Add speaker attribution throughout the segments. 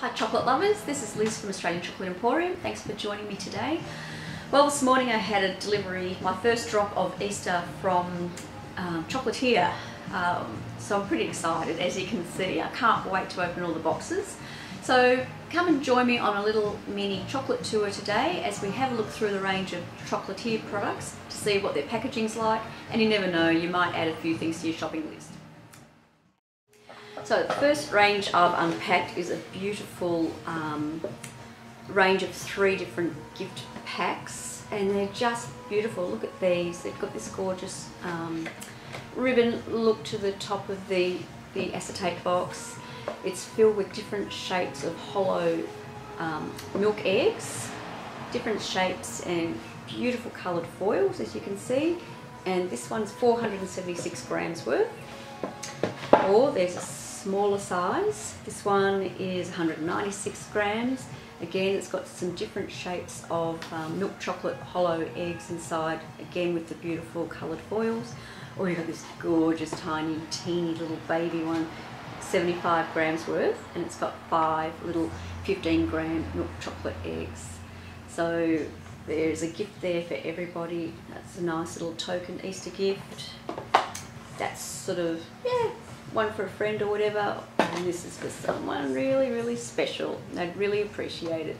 Speaker 1: Hi chocolate lovers, this is Liz from Australian Chocolate Emporium. Thanks for joining me today. Well this morning I had a delivery, my first drop of Easter from um, Chocolatier. Um, so I'm pretty excited as you can see. I can't wait to open all the boxes. So come and join me on a little mini chocolate tour today as we have a look through the range of Chocolatier products to see what their packaging's like and you never know, you might add a few things to your shopping list. So the first range I've unpacked is a beautiful um, range of three different gift packs and they're just beautiful. Look at these. They've got this gorgeous um, ribbon look to the top of the, the acetate box. It's filled with different shapes of hollow um, milk eggs, different shapes and beautiful coloured foils as you can see. And this one's 476 grams worth. Or there's a smaller size. This one is 196 grams. Again, it's got some different shapes of um, milk chocolate hollow eggs inside, again with the beautiful coloured foils. Or you've got this gorgeous, tiny, teeny little baby one, 75 grams worth, and it's got five little 15 gram milk chocolate eggs. So there's a gift there for everybody. That's a nice little token Easter gift. That's sort of, yeah, one for a friend or whatever, and this is for someone really, really special. They'd really appreciate it.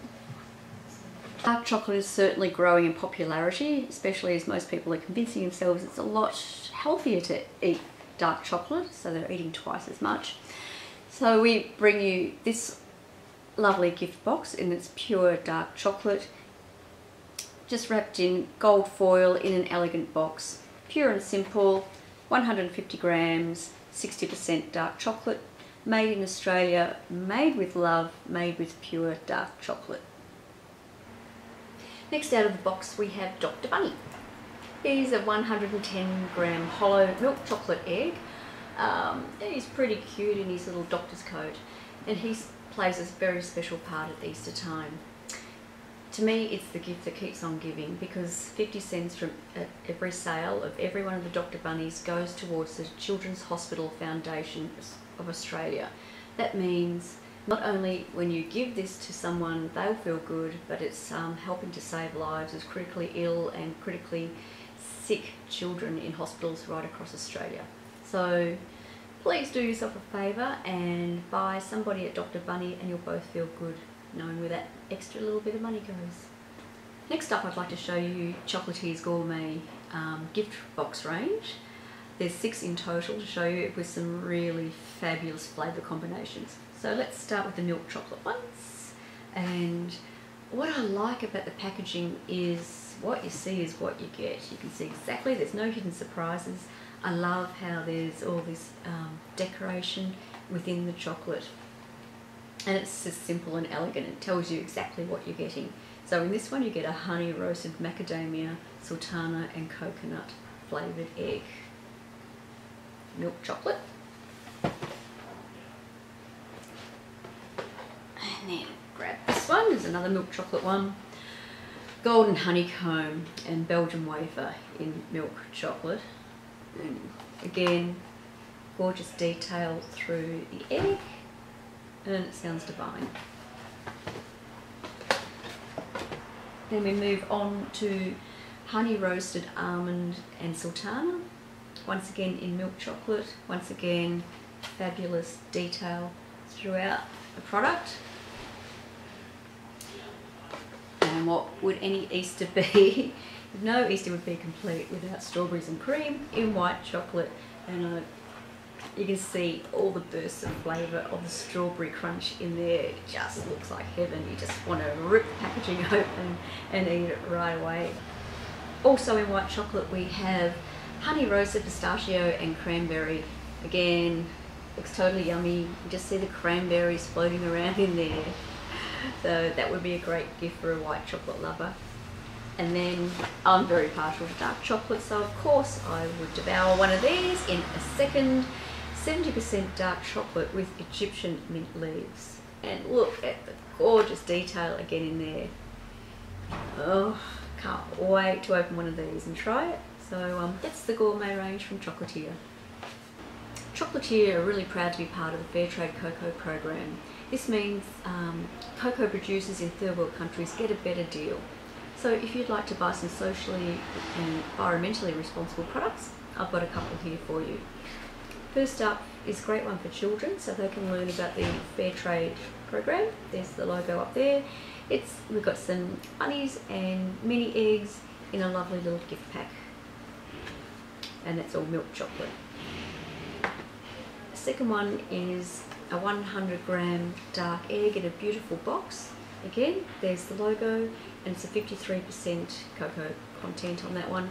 Speaker 1: Dark chocolate is certainly growing in popularity, especially as most people are convincing themselves it's a lot healthier to eat dark chocolate, so they're eating twice as much. So we bring you this lovely gift box in its pure dark chocolate, just wrapped in gold foil in an elegant box. Pure and simple, 150 grams, 60% dark chocolate, made in Australia, made with love, made with pure dark chocolate. Next out of the box we have Dr. Bunny. He's a 110 gram hollow milk chocolate egg. Um, he's pretty cute in his little doctor's coat and he plays a very special part at Easter time to me it's the gift that keeps on giving because 50 cents from every sale of every one of the Dr. Bunnies goes towards the Children's Hospital Foundation of Australia. That means not only when you give this to someone they'll feel good but it's um, helping to save lives of critically ill and critically sick children in hospitals right across Australia. So please do yourself a favour and buy somebody at Dr. Bunny and you'll both feel good knowing where that extra little bit of money goes. Next up I'd like to show you Chocolatier's Gourmet um, gift box range. There's six in total to show you with some really fabulous flavour combinations. So let's start with the milk chocolate ones. And what I like about the packaging is what you see is what you get. You can see exactly, there's no hidden surprises. I love how there's all this um, decoration within the chocolate and it's just simple and elegant. It tells you exactly what you're getting. So in this one you get a honey roasted macadamia, sultana and coconut flavoured egg. Milk chocolate. And then grab this one, there's another milk chocolate one. Golden honeycomb and Belgian wafer in milk chocolate. And again, gorgeous detail through the egg and it sounds divine. Then we move on to honey roasted almond and sultana. Once again in milk chocolate, once again fabulous detail throughout the product. And what would any Easter be? no Easter would be complete without strawberries and cream in white chocolate and a you can see all the bursts of flavour of the strawberry crunch in there. It just looks like heaven. You just want to rip the packaging open and eat it right away. Also in white chocolate we have honey roasted pistachio and cranberry. Again, looks totally yummy. You just see the cranberries floating around in there. So that would be a great gift for a white chocolate lover. And then I'm very partial to dark chocolate, so of course I would devour one of these in a second. 70% dark chocolate with Egyptian mint leaves. And look at the gorgeous detail again in there. Oh, can't wait to open one of these and try it. So um, that's the gourmet range from Chocolatier. Chocolatier are really proud to be part of the Fair Trade Cocoa program. This means um, cocoa producers in third world countries get a better deal. So if you'd like to buy some socially and environmentally responsible products, I've got a couple here for you. First up is a great one for children so they can learn about the Fair Trade program. There's the logo up there. It's We've got some bunnies and mini eggs in a lovely little gift pack. And that's all milk chocolate. The second one is a 100 gram dark egg in a beautiful box. Again, there's the logo and it's a 53% cocoa content on that one.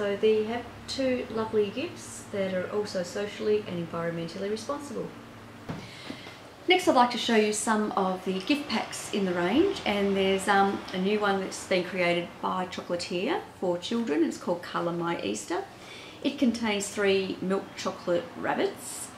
Speaker 1: So there you have two lovely gifts that are also socially and environmentally responsible. Next I'd like to show you some of the gift packs in the range and there's um, a new one that's been created by Chocolatier for children. It's called Colour My Easter. It contains three milk chocolate rabbits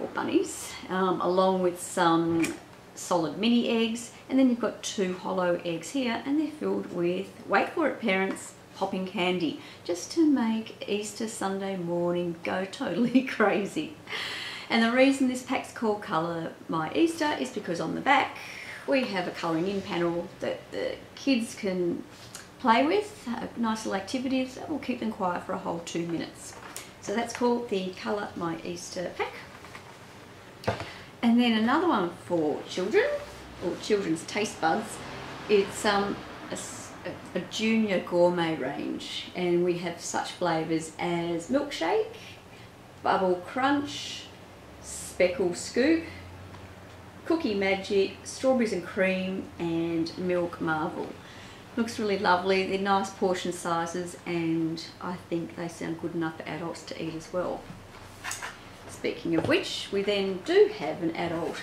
Speaker 1: or bunnies um, along with some solid mini eggs and then you've got two hollow eggs here and they're filled with, wait for it parents, popping candy just to make Easter Sunday morning go totally crazy. And the reason this pack's called Colour My Easter is because on the back we have a colouring in panel that the kids can play with, nice little activities that will keep them quiet for a whole two minutes. So that's called the Colour My Easter pack. And then another one for children, or children's taste buds, it's um, a, a junior gourmet range and we have such flavours as milkshake, bubble crunch, speckle scoop, cookie magic, strawberries and cream and milk marvel. Looks really lovely, they're nice portion sizes and I think they sound good enough for adults to eat as well. Speaking of which, we then do have an adult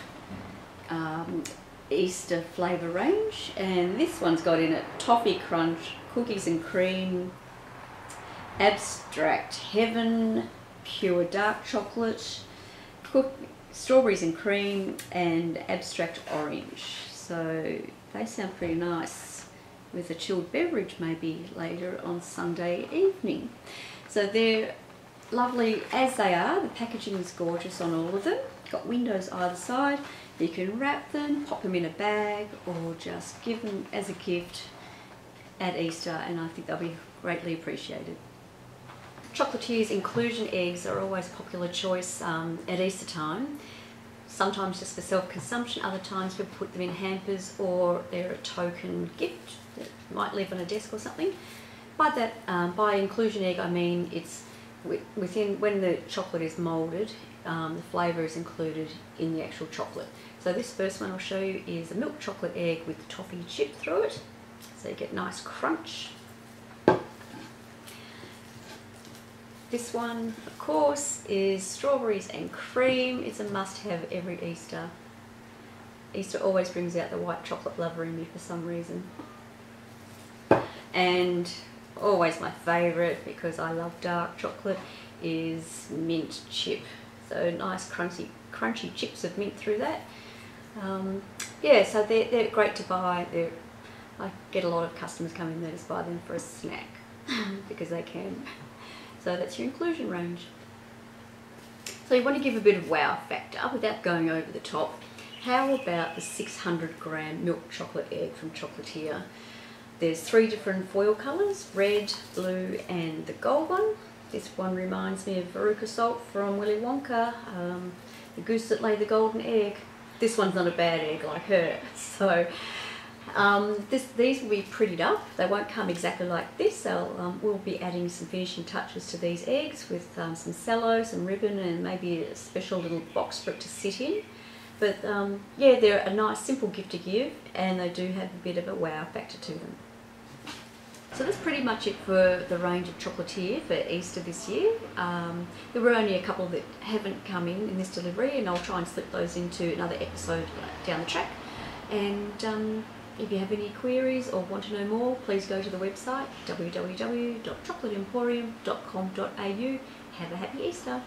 Speaker 1: um, Easter flavour range and this one's got in it toffee crunch, cookies and cream, abstract heaven, pure dark chocolate, cook, strawberries and cream and abstract orange. So they sound pretty nice with a chilled beverage maybe later on Sunday evening. So they're lovely as they are. The packaging is gorgeous on all of them. Got windows either side. You can wrap them, pop them in a bag or just give them as a gift at Easter and I think they'll be greatly appreciated. Chocolatier's inclusion eggs are always a popular choice um, at Easter time. Sometimes just for self-consumption, other times we put them in hampers or they're a token gift that might live on a desk or something. By that, um, by inclusion egg, I mean it's within when the chocolate is moulded, um, the flavour is included in the actual chocolate. So this first one I'll show you is a milk chocolate egg with the toffee chip through it. So you get nice crunch This one, of course, is strawberries and cream. It's a must-have every Easter. Easter always brings out the white chocolate lover in me for some reason. And always my favourite, because I love dark chocolate, is mint chip. So nice crunchy, crunchy chips of mint through that. Um, yeah, so they're, they're great to buy. They're, I get a lot of customers coming there to buy them for a snack because they can. So that's your inclusion range. So you want to give a bit of wow factor without going over the top. How about the 600 gram milk chocolate egg from Chocolatier? There's three different foil colours, red, blue and the gold one. This one reminds me of Veruca Salt from Willy Wonka, um, the goose that laid the golden egg. This one's not a bad egg like her. So um, this, these will be prettied up. They won't come exactly like this. So um, we'll be adding some finishing touches to these eggs with um, some cello, some ribbon and maybe a special little box for it to sit in. But um, yeah, they're a nice simple gift to give and they do have a bit of a wow factor to them. So that's pretty much it for the range of chocolatier for Easter this year. Um, there were only a couple that haven't come in in this delivery and I'll try and slip those into another episode down the track. And um, if you have any queries or want to know more, please go to the website www.chocolateemporium.com.au. Have a happy Easter!